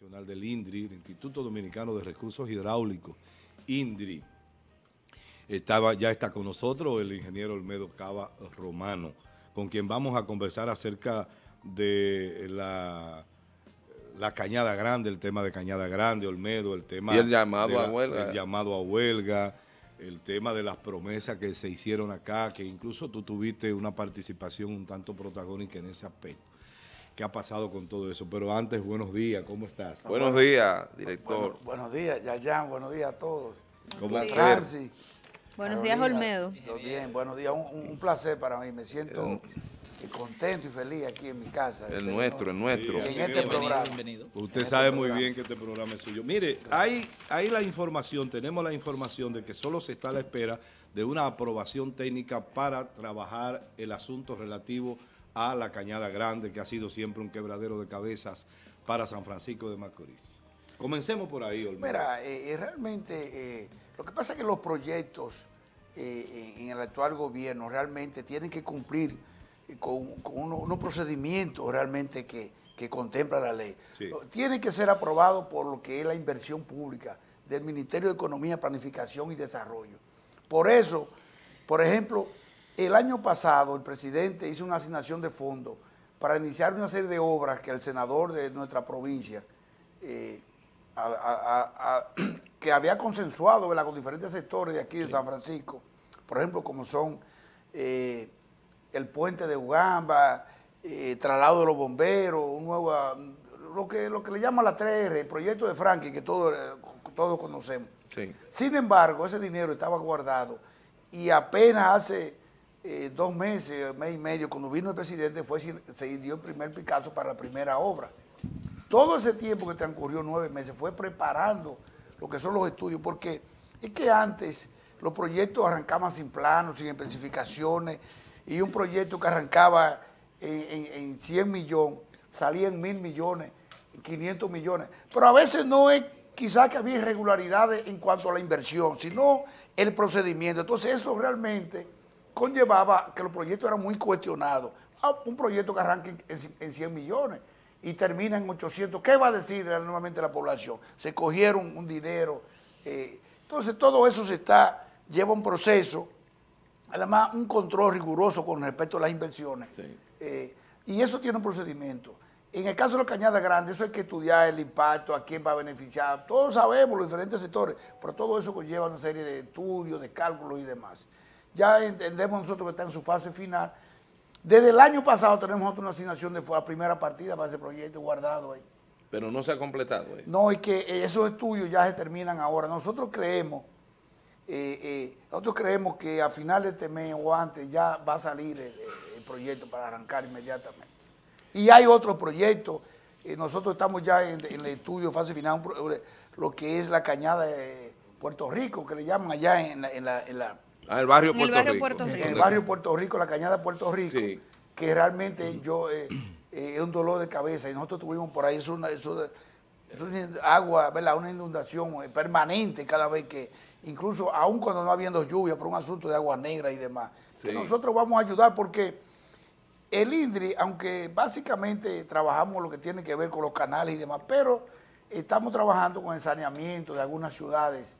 Nacional del INDRI, el Instituto Dominicano de Recursos Hidráulicos, INDRI. Estaba, ya está con nosotros el ingeniero Olmedo Cava Romano, con quien vamos a conversar acerca de la, la Cañada Grande, el tema de Cañada Grande, Olmedo, el tema... Y el llamado de la- a huelga. El llamado a huelga, el tema de las promesas que se hicieron acá, que incluso tú tuviste una participación un tanto protagónica en ese aspecto. ¿Qué ha pasado con todo eso? Pero antes, buenos días, ¿cómo estás? Buenos días, director. Bueno, buenos días, Yayan, buenos días a todos. ¿Cómo. Francis. Buenos días, Olmedo. bien, buenos días. Un, placer para mí. Me siento eh, contento y feliz aquí en mi casa. El Este, nuestro, el nuestro. En este programa. Usted sabe muy bien que este programa es suyo. Mire, hay, hay la información, tenemos la información de que solo se está a la espera de una aprobación técnica para trabajar el asunto relativo a la Cañada Grande, que ha sido siempre un quebradero de cabezas para San Francisco de Macorís. Comencemos por ahí, Olmedo. Mira, eh, eh, realmente eh, lo que pasa es que los proyectos eh, en el actual gobierno realmente tienen que cumplir con, con uno- unos procedimientos realmente que, que contempla la ley. Sí. Tienen que ser aprobados por lo que es la inversión pública del Ministerio de Economía, Planificación y Desarrollo. Por eso, por ejemplo, el año pasado el presidente hizo una asignación de fondos para iniciar una serie de obras que el senador de nuestra provincia eh, a- a- a- a- que había consensuado ¿verdad? con diferentes sectores de aquí de San Francisco, por ejemplo, como son eh, el puente de Ugamba, eh, traslado de los bomberos, un nuevo, ah, lo que, lo que le llaman la 3R, el proyecto de Franklin, que todos, todos conocemos. Sí. Sin embargo, ese dinero estaba guardado y apenas hace eh, dos meses, mes y medio, cuando vino el presidente, fue se dio el primer Picasso para la primera obra. Todo ese tiempo que transcurrió, nueve meses, fue preparando lo que son los estudios, porque es que antes los proyectos arrancaban sin planos, sin especificaciones, y un proyecto que arrancaba en, en- en 100 millones, salía en mil millones, 500 millones. Pero a veces no es quizás que había irregularidades en cuanto a la inversión, sino el procedimiento. Entonces eso realmente conllevaba que los proyectos eran muy cuestionados. Ah, un proyecto que arranca en, en- en 100 millones y termina en 800, ¿qué va a decir nuevamente la población? Se cogieron un dinero. eh, entonces todo eso se está, lleva un proceso, además un control riguroso con respecto a las inversiones. Eh, y eso tiene un procedimiento. En el caso de la Cañada Grande, eso hay que estudiar el impacto, a quién va a beneficiar. Todos sabemos los diferentes sectores, pero todo eso conlleva una serie de estudios, de cálculos y demás. Ya entendemos nosotros que está en su fase final. Desde el año pasado tenemos nosotros una asignación de la primera partida para ese proyecto guardado ahí. Pero no se ha completado. eh. No, es que eh, esos estudios ya se terminan ahora. Nosotros creemos, eh, eh, nosotros creemos que a final de este mes o antes ya va a salir el, proyecto para arrancar inmediatamente. Y hay otros proyectos. nosotros estamos ya en, en el estudio fase final, lo que es la cañada de Puerto Rico, que le llaman allá en la- en la- en la Ah, el barrio En el Puerto barrio Rico. Puerto Rico. en el barrio Puerto Rico, la cañada de Puerto Rico, Sí. que realmente yo eh, eh, es un dolor de cabeza y nosotros tuvimos por ahí es una, eso de- es una agua, ¿verdad? una inundación eh, permanente cada vez que, incluso aún cuando no habiendo lluvia, por un asunto de agua negra y demás. Que nosotros vamos a ayudar porque el INDRI, aunque básicamente trabajamos lo que tiene que ver con los canales y demás, pero estamos trabajando con el saneamiento de algunas ciudades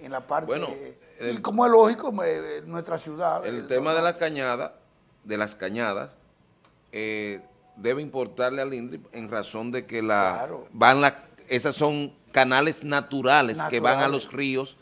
en la parte... Bueno, y el- como es lógico, eh, nuestra ciudad... El eh, tema de no- la cañada, de las cañadas, eh, debe importarle al INDRI en razón de que la Claro. van la, esas son canales naturales, que van a los ríos,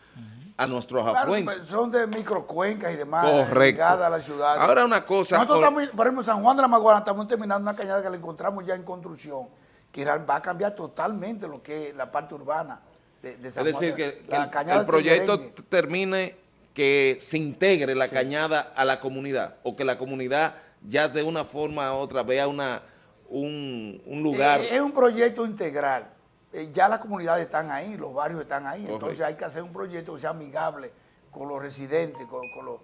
a nuestros Claro, afluentes. pues, son de microcuencas y demás, Correcto. a la ciudad. Ahora una cosa, Nosotros por- estamos, por ejemplo, en San Juan de la Maguana estamos terminando una cañada que la encontramos ya en construcción, que va a cambiar totalmente lo que es la parte urbana de, de Es San decir, de- que, el, proyecto termine que se integre la cañada a la comunidad o que la comunidad ya de una forma u otra vea una, un, un lugar. Eh, es un proyecto integral. Eh, ya las comunidades están ahí, los barrios están ahí, entonces hay que hacer un proyecto que sea amigable con los residentes, con, con los,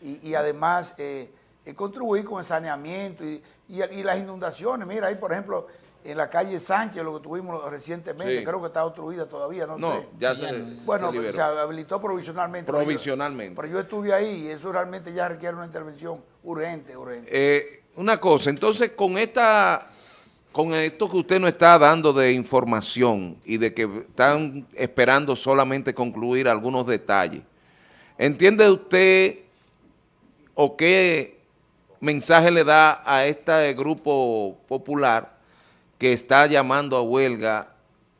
y, y además eh, eh, contribuir con el saneamiento y, y- y las inundaciones. Mira, ahí por ejemplo, en la calle Sánchez, lo que tuvimos recientemente, Sí. creo que está obstruida todavía, no, no, sé. ya se, Bueno, se habilitó provisionalmente. pero yo- Provisionalmente. Pero yo estuve ahí y eso realmente ya requiere una intervención urgente, urgente. Eh, una cosa, entonces con esta con esto que usted nos está dando de información y de que están esperando solamente concluir algunos detalles, ¿entiende usted o qué mensaje le da a este grupo popular que está llamando a huelga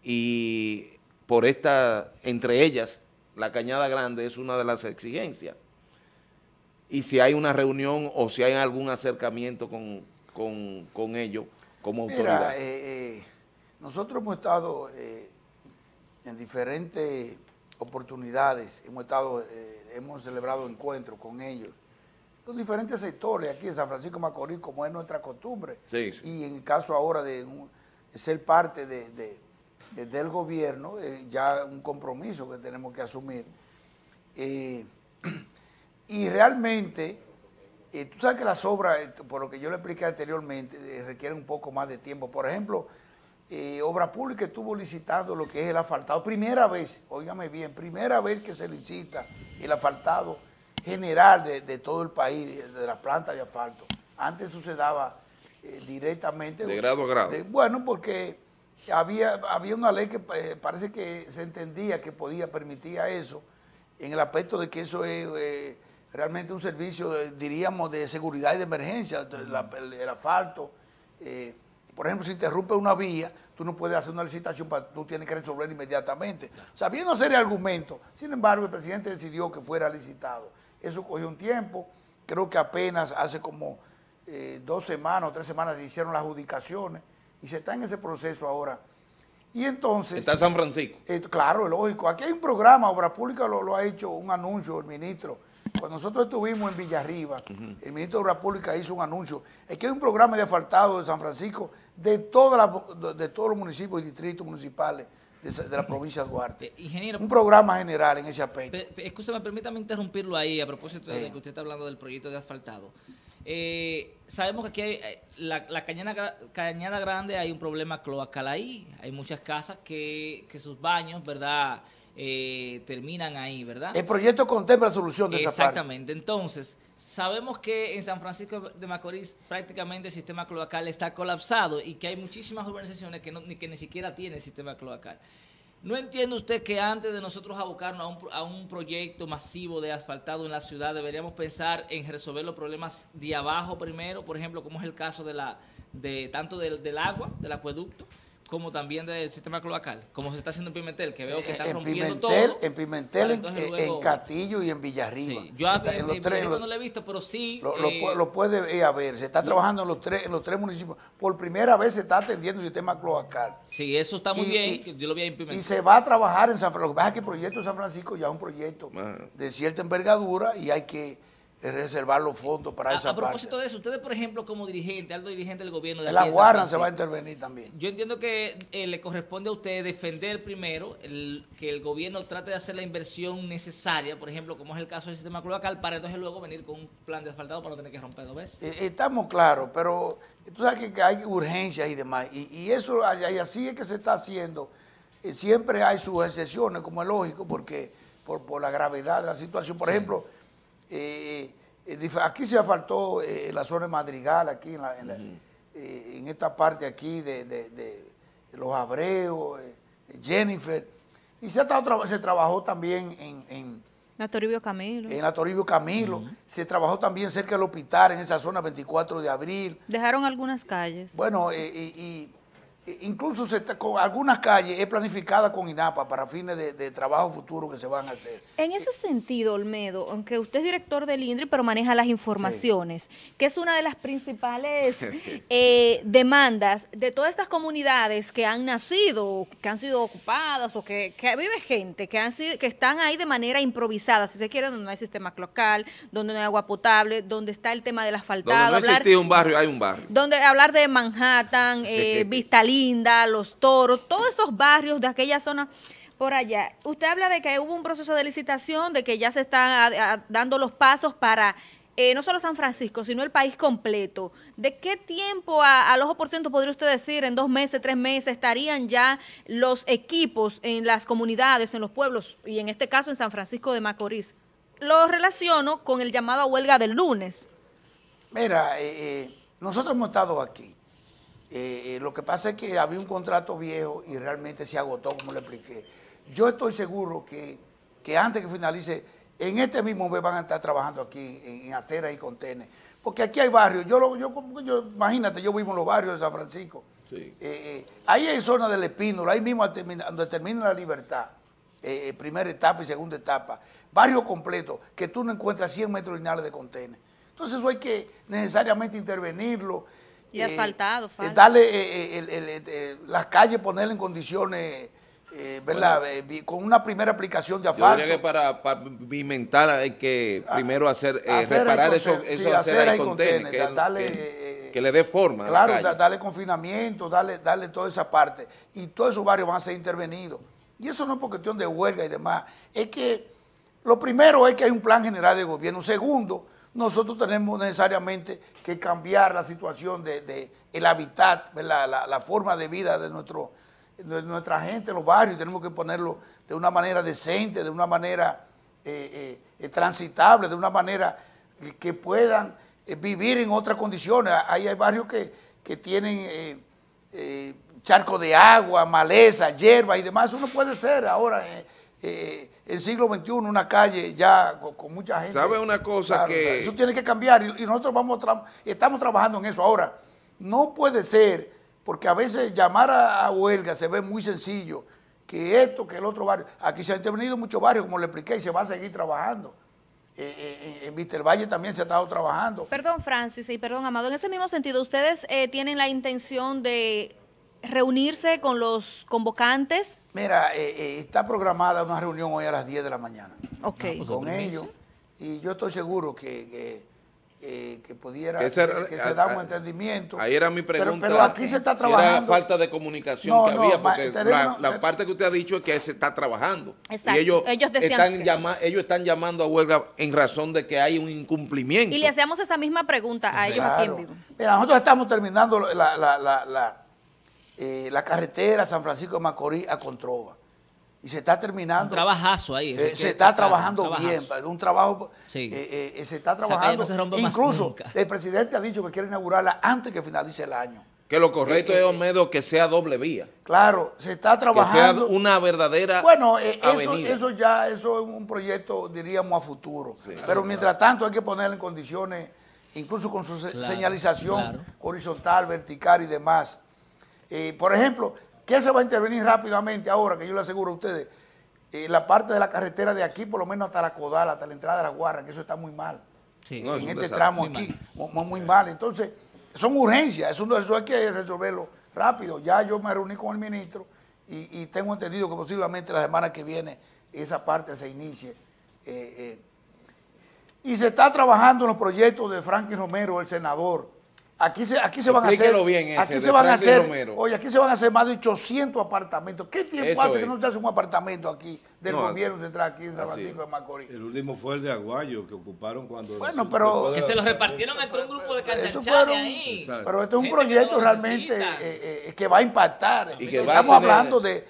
y por esta, entre ellas, la Cañada Grande es una de las exigencias? Y si hay una reunión o si hay algún acercamiento con, con ellos, como autoridad? Eh, eh, nosotros hemos estado eh, en diferentes oportunidades, hemos estado, hemos celebrado encuentros con ellos, con diferentes sectores aquí en San Francisco Macorís, como es nuestra costumbre. Y en el caso ahora de, ser parte de, del gobierno, ya un compromiso que tenemos que asumir. y realmente y tú sabes que las obras, eh, por lo que yo le expliqué anteriormente, eh, requieren un poco más de tiempo. Por ejemplo, eh, Obra Pública estuvo licitando lo que es el asfaltado. Primera vez, óigame bien, primera vez que se licita el asfaltado general de, todo el país, de la planta de asfalto. Antes eso se daba directamente. De grado a grado. bueno, porque había, había una ley que parece que se entendía que podía permitir eso, en el aspecto de que eso es realmente un servicio, diríamos, de seguridad y de emergencia, el, asfalto. Eh, por ejemplo, si interrumpe una vía, tú no puedes hacer una licitación, para, tú tienes que resolver inmediatamente. O sea, había una serie de argumentos. Sin embargo, el presidente decidió que fuera licitado. Eso cogió un tiempo. Creo que apenas hace como eh, dos semanas o tres semanas se hicieron las adjudicaciones y se está en ese proceso ahora. Y entonces... Está San Francisco. Eh, claro, lógico. Aquí hay un programa, Obra Pública lo, lo ha hecho un anuncio el ministro cuando nosotros estuvimos en Villarriba, el ministro de Obras Públicas hizo un anuncio. Es que hay un programa de asfaltado de San Francisco de, toda de todos los municipios y distritos municipales de, la provincia de Duarte. Eh, ingeniero, un programa general en ese aspecto. Escúchame, permítame interrumpirlo ahí a propósito de que usted está hablando del proyecto de asfaltado. Eh, sabemos que aquí hay, eh, la, la cañada, cañada, Grande hay un problema cloacal ahí. Hay muchas casas que, que sus baños, ¿verdad?, eh, terminan ahí, ¿verdad? El proyecto contempla la solución de esa parte. Exactamente. Entonces, sabemos que en San Francisco de Macorís prácticamente el sistema cloacal está colapsado y que hay muchísimas urbanizaciones que, no, ni, que ni siquiera tienen sistema cloacal. ¿No entiende usted que antes de nosotros abocarnos a un, a un, proyecto masivo de asfaltado en la ciudad, deberíamos pensar en resolver los problemas de abajo primero? Por ejemplo, como es el caso de la de tanto del, del agua, del acueducto, como también del sistema cloacal, como se está haciendo en Pimentel, que veo que está rompiendo todo. En Pimentel, en, Castillo y en Villarriba. yo a, en, los tres, no lo he visto, pero sí. Lo, lo, eh, puede ir a ver, se está trabajando en los tres en los tres municipios. Por primera vez se está atendiendo el sistema cloacal. Sí, eso está muy bien, yo lo vi en Pimentel. Y se va a trabajar en San Francisco. Lo que pasa es que el proyecto de San Francisco ya es un proyecto de cierta envergadura y hay que reservar los fondos para esa parte. A propósito de eso, ustedes, por ejemplo, como dirigente, alto dirigente del gobierno de La Guardia se va a intervenir también. Yo entiendo que eh, le corresponde a usted defender primero el, que el gobierno trate de hacer la inversión necesaria, por ejemplo, como es el caso del sistema cloacal, para entonces luego venir con un plan de asfaltado para no tener que romper dos veces. Eh, estamos claros, pero tú sabes que, hay urgencias y demás, y, eso, y así es que se está haciendo. Eh, siempre hay sus excepciones, como es lógico, porque por, por la gravedad de la situación. Por ejemplo, eh, eh, aquí se faltó eh, la zona de Madrigal, aquí en, en, esta parte aquí de, los Abreos, Jennifer. Y se, se trabajó también en, en la Toribio Camilo. En la Toribio Camilo. Se trabajó también cerca del hospital, en esa zona 24 de abril. Dejaron algunas calles. Bueno, y incluso se con algunas calles es planificada con INAPA para fines de, trabajo futuro que se van a hacer. En ese sentido, Olmedo, aunque usted es director del INDRI, pero maneja las informaciones, que es una de las principales eh, demandas de todas estas comunidades que han nacido, que han sido ocupadas o que, vive gente, que, han sido, que están ahí de manera improvisada, si se quiere, donde no hay sistema local, donde no hay agua potable, donde está el tema del asfaltado. Donde no existe un barrio, hay un barrio. Donde hablar de Manhattan, eh, Linda, Los Toros, todos esos barrios de aquella zona por allá. Usted habla de que hubo un proceso de licitación, de que ya se están dando los pasos para eh, no solo San Francisco, sino el país completo. ¿De qué tiempo a, al ojo por ciento podría usted decir, en dos meses, tres meses, estarían ya los equipos en las comunidades, en los pueblos, y en este caso en San Francisco de Macorís? Lo relaciono con el llamado a huelga del lunes. Mira, eh, eh, nosotros hemos estado aquí Eh, eh, lo que pasa es que había un contrato viejo y realmente se agotó, como le expliqué. Yo estoy seguro que, que antes que finalice, en este mismo mes van a estar trabajando aquí en, en aceras y contenes. Porque aquí hay barrios, yo, lo- yo, yo, imagínate, yo vivo en los barrios de San Francisco. Sí. Eh, eh, ahí hay zona del Espínola, ahí mismo donde termina la libertad, eh, primera etapa y segunda etapa, barrio completo, que tú no encuentras 100 metros lineales de contenedor. Entonces eso hay que necesariamente intervenirlo. Y asfaltado, eh, falta. darle eh, eh, el- el- el- eh, las calles, ponerle en condiciones, eh, ¿verdad? Eh, con una primera aplicación de Yo asfalto. diría que para pavimentar hay que primero hacer, eh, reparar esos, esos sí, y contenes, que, que- eh, que le dé forma a la Claro, calle. da- darle confinamiento, darle, darle toda esa parte. Y todos esos barrios van a ser intervenidos. Y eso no es por cuestión de huelga y demás. Es que lo primero es que hay un plan general de gobierno. Segundo, nosotros tenemos necesariamente que cambiar la situación de, de el hábitat, ¿verdad? La, la forma de vida de, nuestro, de nuestra gente en los barrios. Tenemos que ponerlo de una manera decente, de una manera eh, eh, eh, transitable, de una manera que, puedan vivir en otras condiciones. Ahí hay barrios que, que tienen charco de agua, maleza, hierba y demás. Eso no puede ser ahora el siglo XXI, una calle ya con, con mucha gente. ¿Sabe una cosa que- o sea, eso tiene que cambiar y, y nosotros vamos tra- estamos trabajando en eso. Ahora, no puede ser, porque a veces llamar a, a huelga se ve muy sencillo, que esto, que el otro barrio. Aquí se han intervenido muchos barrios, como le expliqué, y se va a seguir trabajando. Eh, eh, en, en Vista Valle también se ha estado trabajando. Perdón, Francis, y perdón, Amado. En ese mismo sentido, ¿ustedes eh, tienen la intención de reunirse con los convocantes? Mira, eh, eh, está programada una reunión hoy a las 10 de la mañana Ok. pues, con ellos y yo estoy seguro que, que, eh, que pudiera Que se da a- un entendimiento. Ahí era mi pregunta. Pero, aquí se está si era trabajando. falta de comunicación No, que no, había, porque tenemos- la, la parte que usted ha dicho es que se está trabajando. Exacto. Y ellos, Ellos decían están que- llama- ellos están llamando a huelga en razón de que hay un incumplimiento. Y le hacíamos esa misma pregunta a ellos aquí en Claro. vivo. Mira, nosotros estamos terminando la, la, la, la, eh, la carretera San Francisco de Macorís a Controva. Y se está Un terminando. trabajazo ahí. Eh, se está trabajando un bien, un trabajo, Sí. eh, eh, se está trabajando. no se Incluso el presidente ha dicho que quiere inaugurarla antes que finalice el año. Que lo correcto Eh, eh, es, Olmedo, que sea doble vía. Claro, se está Que sea trabajando. una verdadera Bueno, eh, eso, avenida. eso ya eso es un proyecto, diríamos, a futuro. Pero mientras tanto hay que ponerlo en condiciones, incluso con su Claro, señalización claro. horizontal, vertical y demás. Eh, por ejemplo, ¿qué se va a intervenir rápidamente ahora, que yo le aseguro a ustedes? Eh, la parte de la carretera de aquí, por lo menos hasta la Codal, hasta la entrada de la Guarra, que eso está muy mal. Sí. No, en este desastre. tramo Muy aquí, mu- mu- muy, mal. Entonces, son urgencias, eso, hay que resolverlo rápido. Ya yo me reuní con el ministro y, y tengo entendido que posiblemente la semana que viene esa parte se inicie. eh, eh. Y se está trabajando en los proyectos de Franklin Romero, el senador. Aquí se, aquí se van a hacer. Explíquelo bien ese, aquí se van a hacer. Romero. Oye, aquí se van a hacer más de 800 apartamentos. ¿Qué tiempo Eso hace es. que no se hace un apartamento aquí del No, gobierno central aquí en San Francisco de Macorís? El último fue el de Aguayo que ocuparon cuando... Bueno, pero- Que se los repartieron entre un grupo de canchanchanes fueron- ahí. Exacto. Pero esto es un que proyecto realmente eh, eh, que va a impactar. Y que va a Estamos tener- hablando de,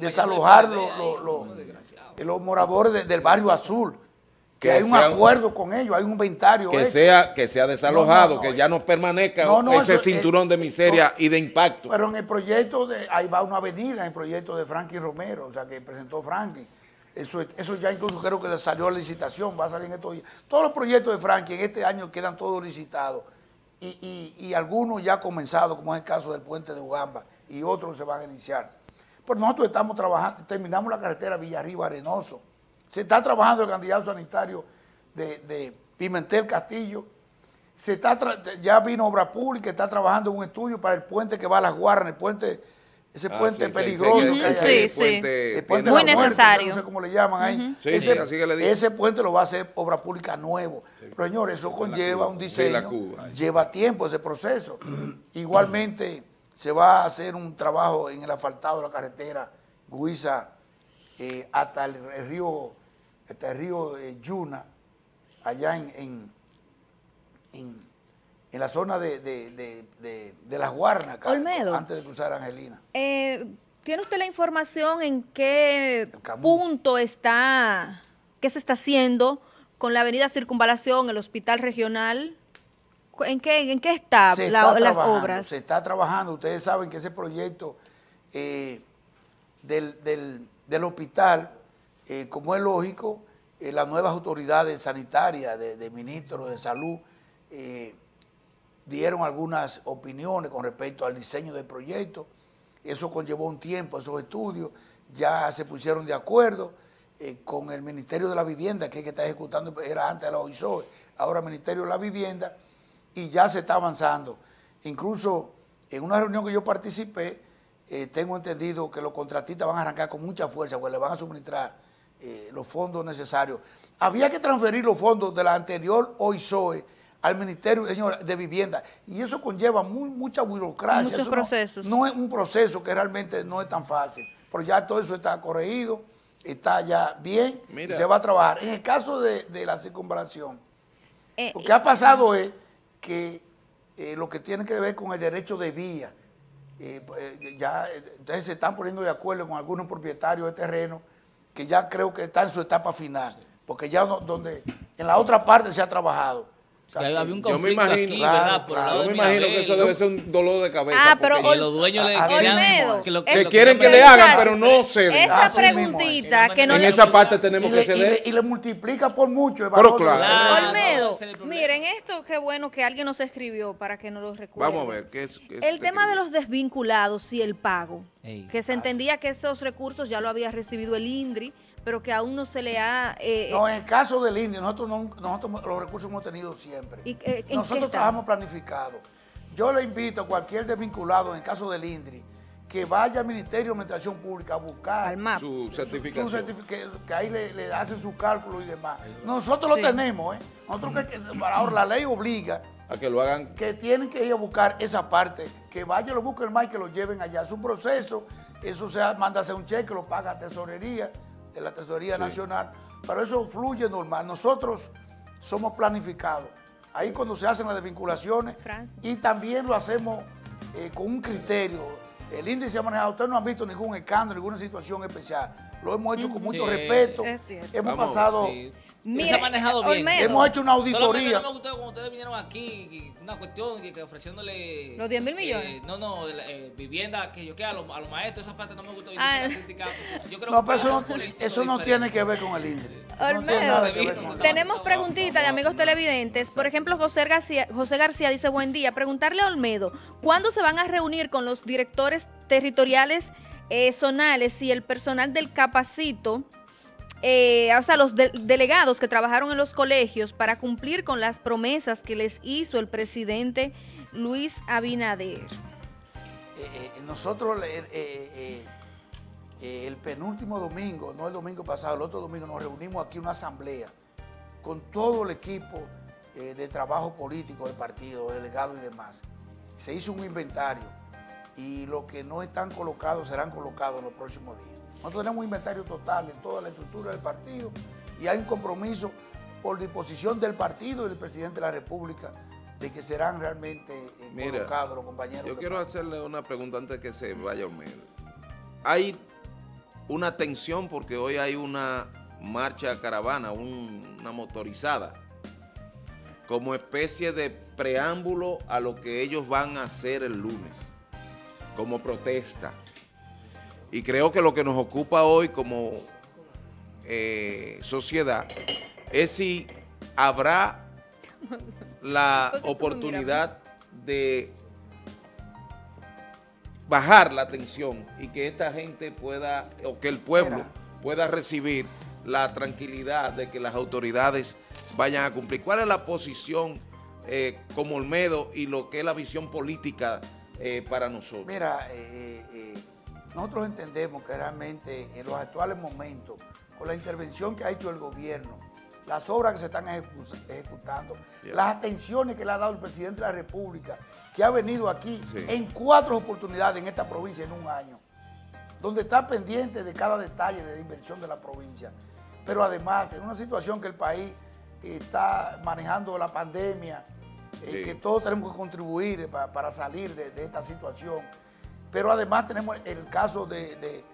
desalojar los, los- moradores de- del barrio azul. Que, Que hay un acuerdo con ellos, hay un inventario. que hecho. sea que sea desalojado, No, no, no. que ya no permanezca ese eso- cinturón de eh, miseria no. y de impacto. Pero en el proyecto de, ahí va una avenida, en el proyecto de Franklin Romero, o sea, que presentó Franklin. Eso, es- eso ya incluso creo que salió a licitación, va a salir en estos días. Todos los proyectos de Franklin en este año quedan todos licitados y, y- y algunos ya comenzados, como es el caso del puente de Ugamba, y otros se van a iniciar. Pero nosotros estamos trabajando, terminamos la carretera Villarriba Arenoso. Se está trabajando el candidato sanitario de, de Pimentel Castillo. Se está ya vino Obra Pública, está trabajando un estudio para el puente que va a las Guarras, el puente, ese Ah, puente sí, peligroso que- que hay Sí, ahí. sí. puente El puente tiene- Muy muerte, necesario. No sé cómo le llaman ahí. Sí, sí, así que le dicen. Ese puente lo va a hacer obra pública nuevo. Pero señores, eso conlleva un diseño, Cuba. lleva tiempo ese proceso. Igualmente se va a hacer un trabajo en el asfaltado de la carretera Guisa eh, hasta el, el río, el río eh, Yuna, allá en, en, en- en la zona de, de- de- de- de las Guarnas, acá, Olmedo. antes de cruzar Angelina. Eh, ¿Tiene usted la información en qué punto está, qué se está haciendo con la avenida Circunvalación, el hospital regional? ¿En qué, en qué está, Se la- está las obras? Se está trabajando. Ustedes saben que ese proyecto eh, del, del- del hospital, eh, como es lógico, eh, las nuevas autoridades sanitarias de, de ministros de salud eh, dieron algunas opiniones con respecto al diseño del proyecto. Eso conllevó un tiempo, esos estudios. Ya se pusieron de acuerdo con el Ministerio de la Vivienda, que es que está ejecutando, era antes de la OISOE, ahora Ministerio de la Vivienda, y ya se está avanzando. Incluso en una reunión que yo participé, tengo entendido que los contratistas van a arrancar con mucha fuerza, porque le van a suministrar eh, los fondos necesarios. Había que transferir los fondos de la anterior OISOE al Ministerio señora, de Vivienda, y eso conlleva muy, mucha burocracia. Muchos Eso procesos. No, es un proceso que realmente no es tan fácil, pero ya todo eso está corregido, está ya bien, Mira. y se va a trabajar. En el caso de, de la circunvalación, Eh, lo que ha pasado es que eh, lo que tiene que ver con el derecho de vía, eh, ya entonces se están poniendo de acuerdo con algunos propietarios de terreno que ya creo que está en su etapa final, porque ya donde en la otra parte se ha trabajado. O sea, Que que- había un Yo me imagino, aquí, claro, ¿verdad? Por el claro. lado Yo me imagino que eso debe ser un dolor de cabeza. Ah, pero porque Y los dueños le Ah, Olmedo. que, lo- que quieren que le hagan, pero no ceden. Esta es. preguntita que no en le... esa parte tenemos y que y ceder. le- y le multiplica por mucho el Pero claro. Claro. Olmedo, miren esto, qué bueno que alguien nos escribió para que nos lo recuerde. Vamos a ver, ¿qué es? qué es El tema de los desvinculados y el pago, Ey. que se entendía que esos recursos ya lo había recibido el INDRI, pero que aún no se le ha... eh, No, en el caso del indio, nosotros, no- nosotros los recursos hemos tenido siempre. ¿Y, eh, nosotros trabajamos planificado. Yo le invito a cualquier desvinculado, en el caso del INDRI, que vaya al Ministerio de Administración Pública a buscar al MAP. su su certificación. certifi- que, que ahí le, le hacen sus cálculos y demás. Nosotros Sí. lo tenemos, ¿eh? Nosotros que, que- ahora la ley obliga a que lo hagan. que tienen que ir a buscar esa parte, que vaya, lo busquen más y que lo lleven allá. Es un proceso, eso se manda a hacer un cheque, lo paga a tesorería, de la Tesorería Nacional, pero eso fluye normal. Nosotros somos planificados. Ahí cuando se hacen las desvinculaciones Francia. y también lo hacemos eh, con un criterio. El índice ha manejado, ustedes no han visto ningún escándalo, ninguna situación especial. Lo hemos hecho con mucho Sí. respeto. Es cierto. Hemos Vamos, pasado, Sí. Mire, se ha manejado bien. Olmedo. hemos hecho una auditoría. no me gustó cuando ustedes vinieron aquí, una cuestión que, que ofreciéndole... ¿Los 10 mil eh, millones? no, no, la, eh, vivienda, que yo que a los, a los maestros, esa parte no me gustó. y no Ah. yo creo No, que pero eso no, eso no tiene que ver con el índice. No Olmedo, tenemos preguntitas de amigos televidentes. Por ejemplo, José García, José García dice, buen día, preguntarle a Olmedo, ¿cuándo se van a reunir con los directores territoriales eh, zonales y el personal del capacito, eh, o sea, los de- delegados que trabajaron en los colegios para cumplir con las promesas que les hizo el presidente Luis Abinader? Eh, eh, nosotros el penúltimo domingo, no el domingo pasado, el otro domingo nos reunimos aquí en una asamblea con todo el equipo de trabajo político del partido, delegados y demás. Se hizo un inventario y los que no están colocados serán colocados en los próximos días. Nosotros tenemos un inventario total en toda la estructura del partido y hay un compromiso por disposición del partido y del presidente de la República de que serán realmente eh, Mira, colocados los compañeros. Yo quiero hacerle una pregunta antes que se vaya Olmedo. Hay una tensión porque hoy hay una marcha caravana, un- una motorizada, como especie de preámbulo a lo que ellos van a hacer el lunes, como protesta. Y creo que lo que nos ocupa hoy como eh, sociedad es si habrá la ¿Por qué tú me oportunidad de bajar la tensión y que esta gente pueda, o que el pueblo pueda recibir la tranquilidad de que las autoridades vayan a cumplir. ¿Cuál es la posición eh, como Olmedo y lo que es la visión política eh, para nosotros? Mira, eh, eh, nosotros entendemos que realmente en los actuales momentos, con la intervención que ha hecho el gobierno, las obras que se están ejecu- ejecutando, las atenciones que le ha dado el presidente de la República, que ha venido aquí Sí. en cuatro oportunidades en esta provincia en un año, donde está pendiente de cada detalle de la inversión de la provincia. Pero además, en una situación que el país está manejando la pandemia, eh, Sí. que todos tenemos que contribuir eh, pa- para salir de, de esta situación. Pero además tenemos el caso de, de-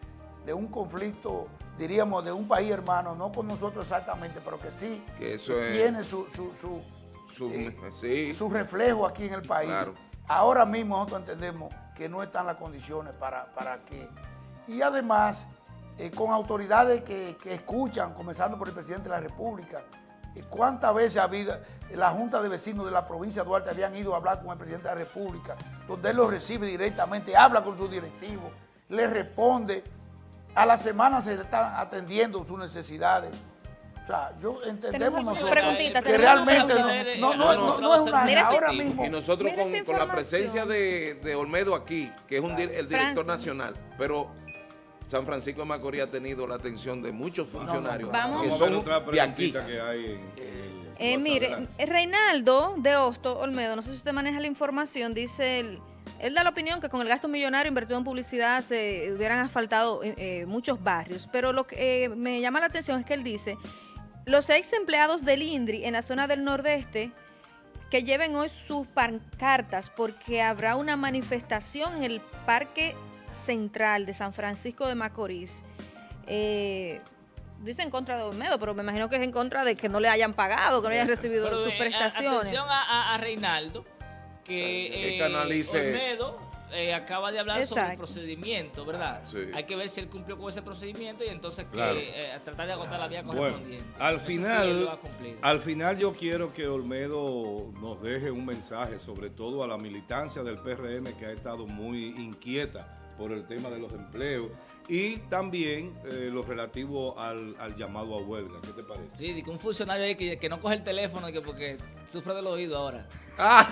de un conflicto, diríamos, de un país hermano, no con nosotros exactamente, pero que sí Que eso es- tiene su, su- su- Su- eh, sí. su reflejo aquí en el país. Claro. Ahora mismo nosotros entendemos que no están las condiciones para, para que... Y además, eh, con autoridades que, que escuchan, comenzando por el presidente de la República, ¿cuántas veces ha habido, la Junta de Vecinos de la provincia de Duarte habían ido a hablar con el presidente de la República, donde él los recibe directamente, habla con sus directivos, le responde, a la semana se le están atendiendo sus necesidades. O sea, yo entendemos nosotros preguntita, que realmente no, no, no, no, no es una Mira, ahora sí. mismo. Y nosotros con, con la presencia de, de Olmedo aquí, que es un el director Francia. nacional, pero San Francisco de Macorís ha tenido la atención de muchos funcionarios Vamos. que Vamos a ver son otra de aquí. preguntita que hay en, en el Eh, mire, Reinaldo de Hosto Olmedo, no sé si usted maneja la información, dice él, él da la opinión que con el gasto millonario invertido en publicidad se hubieran asfaltado eh, eh, muchos barrios, pero lo que eh, me llama la atención es que él dice, los ex empleados del INDRI en la zona del nordeste que lleven hoy sus pancartas porque habrá una manifestación en el Parque Central de San Francisco de Macorís. Eh, dice en contra de Olmedo, pero me imagino que es en contra de que no le hayan pagado, que no hayan recibido Pero, sus eh, prestaciones. Atención a, a- a Reinaldo, que, Que eh, canalice. Olmedo eh, acaba de hablar sobre el procedimiento, ¿verdad? Sí. Hay que ver si él cumplió con ese procedimiento y entonces que, eh, tratar de agotar la vía Bueno, correspondiente. al sí, final, al final yo quiero que Olmedo nos deje un mensaje, sobre todo a la militancia del PRM que ha estado muy inquieta por el tema de los empleos y también eh, lo relativo al, al llamado a huelga. ¿Qué te parece? Sí, di que un funcionario ahí que, que no coge el teléfono y que porque sufre del oído ahora. Ah,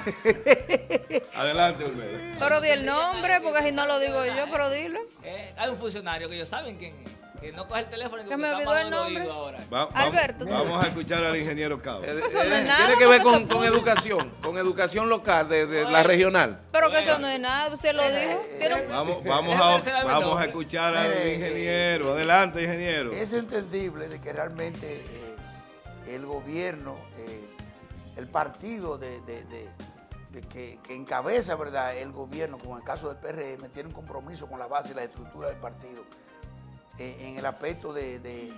Adelante, Olmedo. Pero di el nombre, porque si no lo digo yo, pero dilo. Eh, hay un funcionario que ellos saben quién es, que no coge el teléfono y que, Que me olvidó el nombre. oído ahora. Va- Alberto, tú- Vamos a escuchar al ingeniero Cabo. eh, Eso no es eh, nada, tiene que ver con, educación, con educación local, de, de la regional. Pero que eso no es nada, usted lo dijo. Un- Vamos, vamos, a, vamos a escuchar al Mire, ingeniero. Adelante, ingeniero. Es entendible de que realmente eh, el gobierno, eh, el partido de, de- de- de que, que encabeza ¿verdad? el gobierno, como en el caso del PRM, tiene un compromiso con la base y la estructura del partido eh, en el aspecto de, de-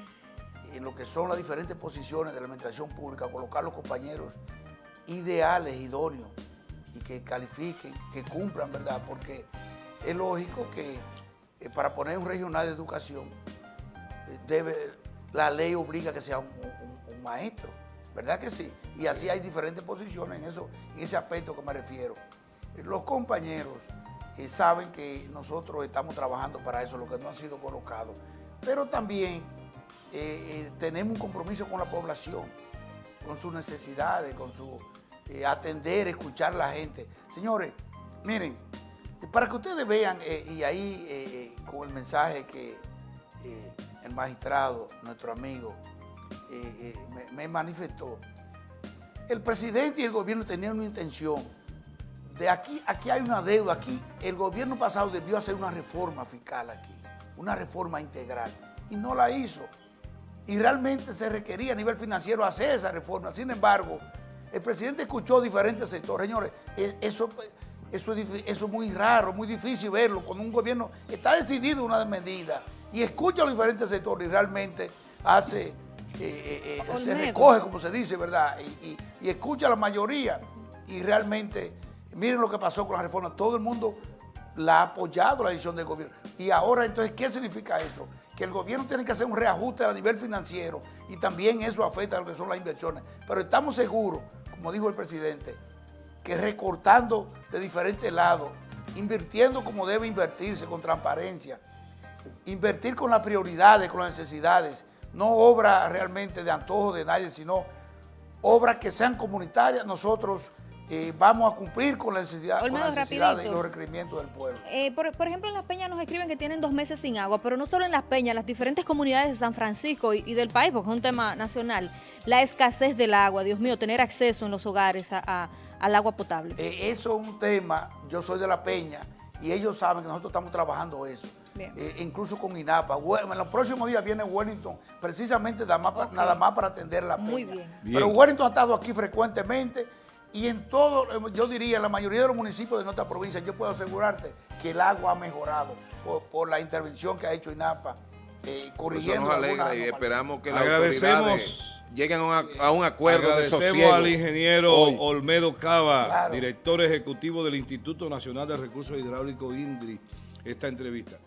en lo que son las diferentes posiciones de la administración pública, colocar los compañeros ideales, idóneos, y que califiquen, que cumplan, ¿verdad? Porque es lógico que eh, para poner un regional de educación, eh, debe, la ley obliga que sea un, un- maestro, ¿verdad que sí? Y así hay diferentes posiciones en, eso, en ese aspecto que me refiero. Los compañeros saben que nosotros estamos trabajando para eso, lo que no han sido colocados, pero también eh, eh, tenemos un compromiso con la población, con sus necesidades, con su eh, atender, escuchar a la gente. Señores, miren, para que ustedes vean, y ahí con el mensaje que el magistrado, nuestro amigo, me manifestó, el presidente y el gobierno tenían una intención de aquí, aquí hay una deuda, aquí el gobierno pasado debió hacer una reforma fiscal aquí, una reforma integral, y no la hizo. Y realmente se requería a nivel financiero hacer esa reforma. Sin embargo, el presidente escuchó diferentes sectores. Señores, e- eso, eso, eso es muy raro, muy difícil verlo. Cuando un gobierno está decidido en una medida y escucha a los diferentes sectores y realmente hace, eh, eh, eh, se recoge, como se dice, ¿verdad? Y, y- y escucha a la mayoría y realmente, miren lo que pasó con la reforma. Todo el mundo la ha apoyado la decisión del gobierno. Y ahora, entonces, ¿qué significa eso? Que el gobierno tiene que hacer un reajuste a nivel financiero y también eso afecta a lo que son las inversiones. Pero estamos seguros, como dijo el presidente, que recortando de diferentes lados, invirtiendo como debe invertirse, con transparencia, invertir con las prioridades, con las necesidades, no obra realmente de antojo de nadie, sino obras que sean comunitarias, nosotros eh, vamos a cumplir con, la necesidad, con las necesidades y los requerimientos del pueblo. Eh, por, por ejemplo, en Las Peñas nos escriben que tienen dos meses sin agua, pero no solo en Las Peñas, las diferentes comunidades de San Francisco y, y del país, porque es un tema nacional. La escasez del agua, Dios mío, tener acceso en los hogares a- a- al agua potable. Eh, eso es un tema, yo soy de La Peña y ellos saben que nosotros estamos trabajando eso. Bien. Eh, incluso con INAPA. En los próximos días viene Wellington, precisamente nada más, nada para atender La Peña. Muy bien. Pero. Wellington ha estado aquí frecuentemente y en todo, yo diría, en la mayoría de los municipios de nuestra provincia, yo puedo asegurarte que el agua ha mejorado por, por la intervención que ha hecho INAPA, eh, Por eso corrigiendo nos alegra y esperamos que Agradecemos lleguen a, un ac- a un acuerdo de Agradecemos sosiego. al ingeniero hoy. Olmedo Cava, Claro. director ejecutivo del Instituto Nacional de Recursos Hidráulicos INDRI, esta entrevista.